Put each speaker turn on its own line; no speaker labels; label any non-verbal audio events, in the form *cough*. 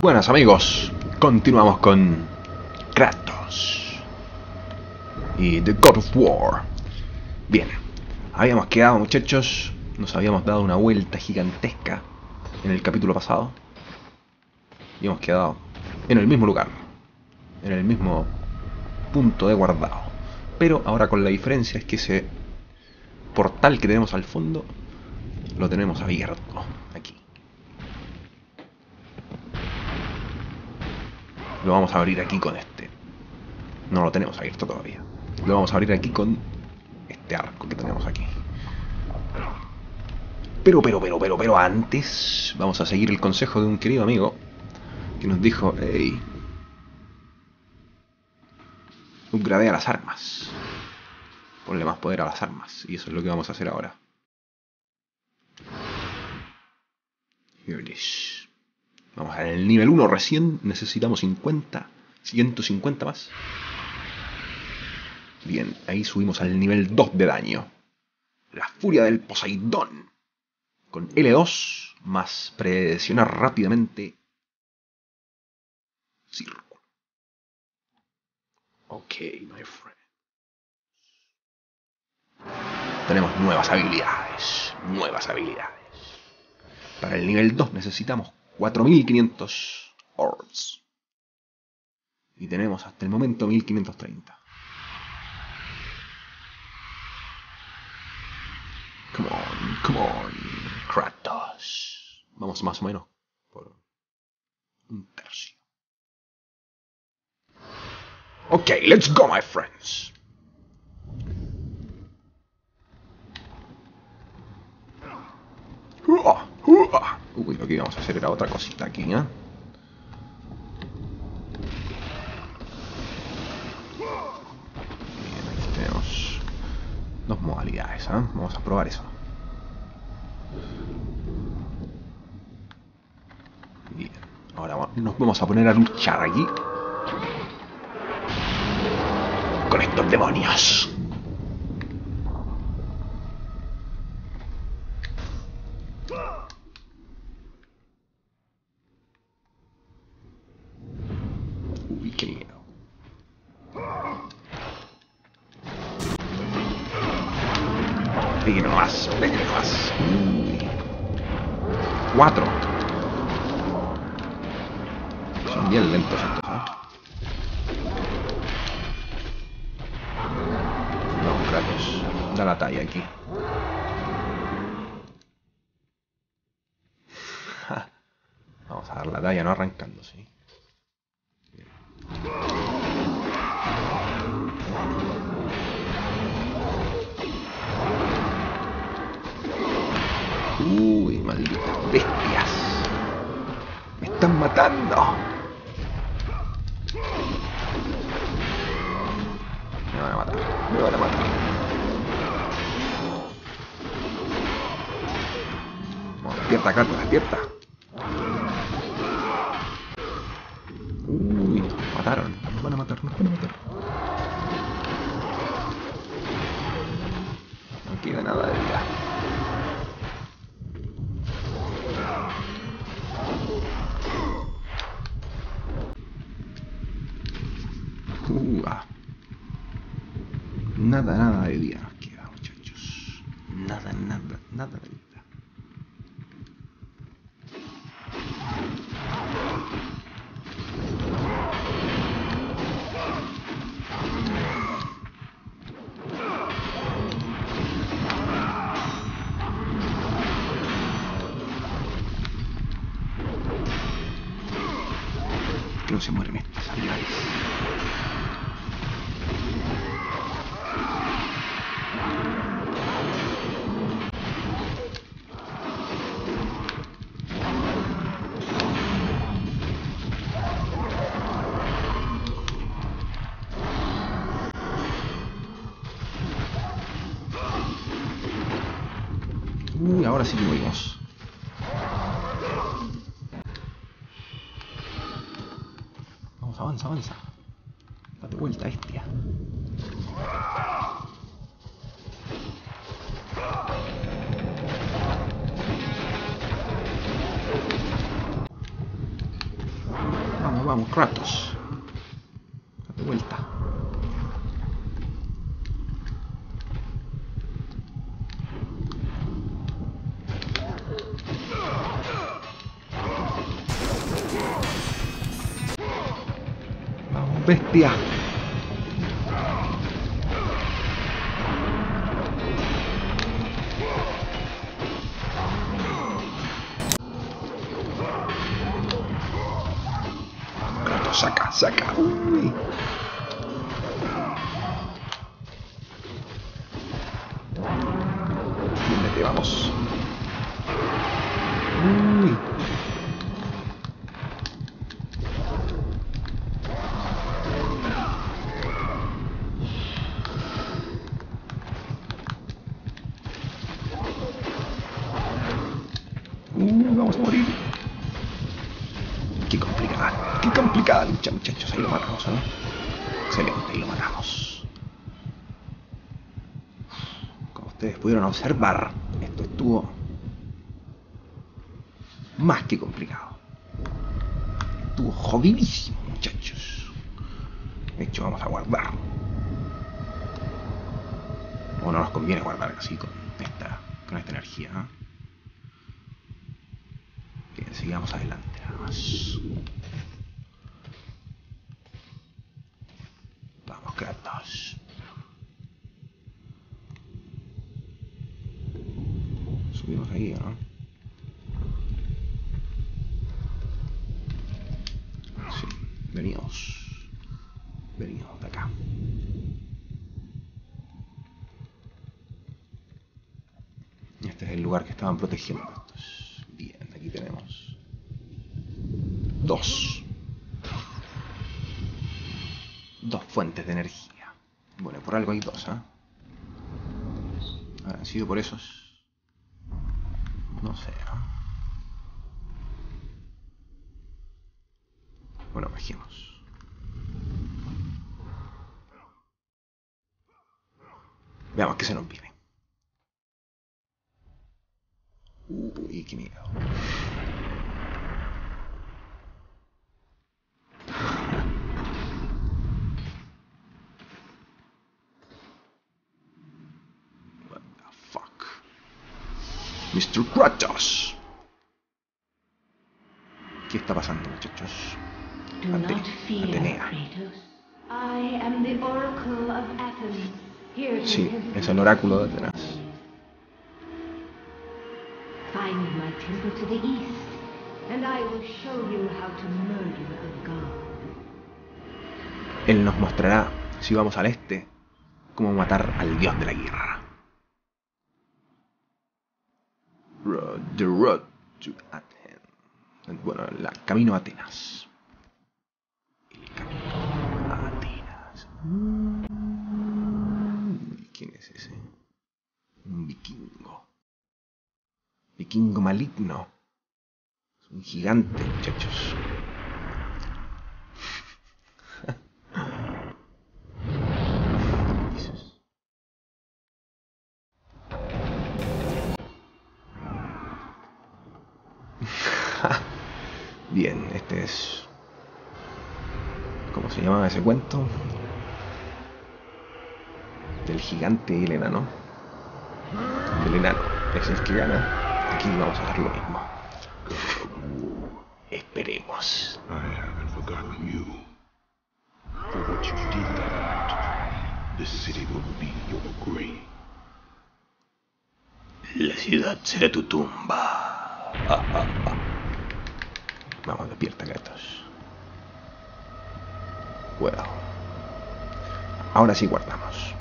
Buenas amigos, continuamos con Kratos y The God of War. Bien, habíamos quedado muchachos, nos habíamos dado una vuelta gigantesca en el capítulo pasado y hemos quedado en el mismo lugar, en el mismo punto de guardado. Pero ahora con la diferencia es que ese portal que tenemos al fondo lo tenemos abierto aquí. Lo vamos a abrir aquí con este. No lo tenemos abierto todavía. Lo vamos a abrir aquí con este arco que tenemos aquí. Pero, pero, pero, pero, pero antes vamos a seguir el consejo de un querido amigo que nos dijo, hey, upgradea las armas. Ponle más poder a las armas. Y eso es lo que vamos a hacer ahora. Here it is. Vamos a el nivel 1 recién. Necesitamos 50. 150 más. Bien, ahí subimos al nivel 2 de daño. La furia del Poseidón. Con L2 más presionar rápidamente. Círculo. Ok, my friend. Tenemos nuevas habilidades. Nuevas habilidades. Para el nivel 2 necesitamos 4500 orbs. Y tenemos hasta el momento 1530. Come on, come on, Kratos. Vamos más o menos por un tercio. Okay, let's go, my friends. Uy, lo que íbamos a hacer era otra cosita aquí, ¿eh? Bien, aquí tenemos dos modalidades, ¿eh? Vamos a probar eso. Bien, ahora nos vamos a poner a luchar aquí. Con estos demonios. Nomás. Uy. Cuatro. Son bien lentos estos, ¿eh? No, Kratos. Da la talla aquí. *laughs* Vamos a dar la talla, no arrancando, sí. Malditas bestias. Me están matando. Me van a matar. Me van a matar. Vamos, despierta, Carlos, despierta. Uy, nos mataron. Nos van a matar, nos van a matar. No queda nada de vida. Nada, nada de vida nos queda, muchachos. Nada, nada, nada de vida. Que no se mueren estas habilidades. Ahora sí que morimos. Vamos, avanza, avanza. Date vuelta, bestia. Vamos, vamos, Kratos. Date vuelta. Bestia. Saca, saca. Uy. Mete, vamos. Vamos a morir. Qué complicada, qué complicada lucha, muchachos. Ahí lo matamos, ¿no? Excelente, ahí lo matamos. Como ustedes pudieron observar, esto estuvo más que complicado. Estuvo jodidísimo, muchachos. De hecho, vamos a guardar. O no nos conviene guardar así con esta, con esta energía. ¿eh? Sigamos adelante nada más. Vamos, Kratos. Subimos ahí, ¿no? Sí, venimos. Venimos de acá. Este es el lugar que estaban protegiendo estos. Bien, aquí tenemos dos. Dos fuentes de energía. Bueno, por algo hay dos, ¿ah? ¿Habrán sido por esos? No sé, ¿ah? Bueno, bajemos. Veamos qué se nos viene. Uy, qué miedo. What the fuck? Mr. Kratos. ¿Qué está pasando, muchachos?
Do
Ate-
not fear,
Atenea.
Kratos. I am the Oracle of Athens, here to
Sí, es el oráculo de Atenas.
sin. Find my temple to the east, and I will show you how to murder a god.
Él nos mostrará, si vamos al este, cómo matar al dios de la guerra. Road, the road to Athens. Bueno, el camino a Atenas. El camino a Atenas. Mm, ¿Quién es ese? Un vikingo. Vikingo maligno. Es un gigante, muchachos. Jesus. Bien, este es... ¿Cómo se llamaba ese cuento? Del gigante y el enano. Del enano. Es el que gana. Aquí vamos a hacer lo mismo. Esperemos.
I haven't forgotten you. For what you did that night, the city will be your grave.
La ciudad será tu tumba. Ah, ah, ah. Vamos, despierta, gatos. Ahora sí guardamos.